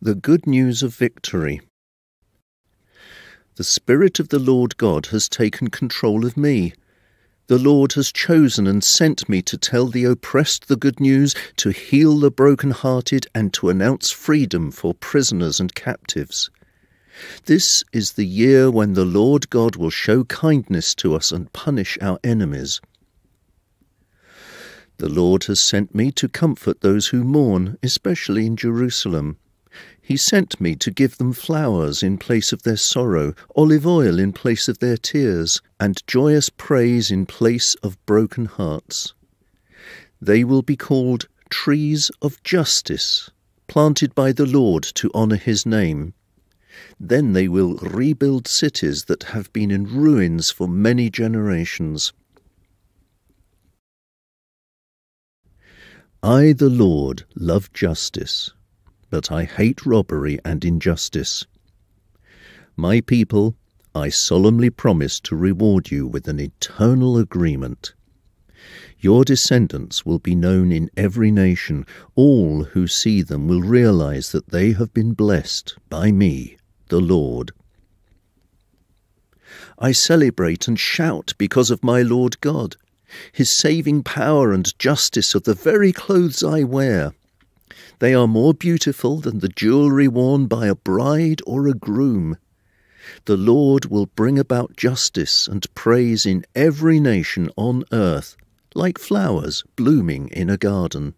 The Good News of Victory. The Spirit of the Lord God has taken control of me. The Lord has chosen and sent me to tell the oppressed the good news, to heal the broken-hearted, and to announce freedom for prisoners and captives. This is the year when the Lord God will show kindness to us and punish our enemies. The Lord has sent me to comfort those who mourn, especially in Jerusalem he sent me to give them flowers in place of their sorrow, olive oil in place of their tears, and joyous praise in place of broken hearts. They will be called trees of justice, planted by the Lord to honour his name. Then they will rebuild cities that have been in ruins for many generations. I, the Lord, love justice but I hate robbery and injustice. My people, I solemnly promise to reward you with an eternal agreement. Your descendants will be known in every nation. All who see them will realize that they have been blessed by me, the Lord. I celebrate and shout because of my Lord God. His saving power and justice are the very clothes I wear. They are more beautiful than the jewellery worn by a bride or a groom. The Lord will bring about justice and praise in every nation on earth, like flowers blooming in a garden.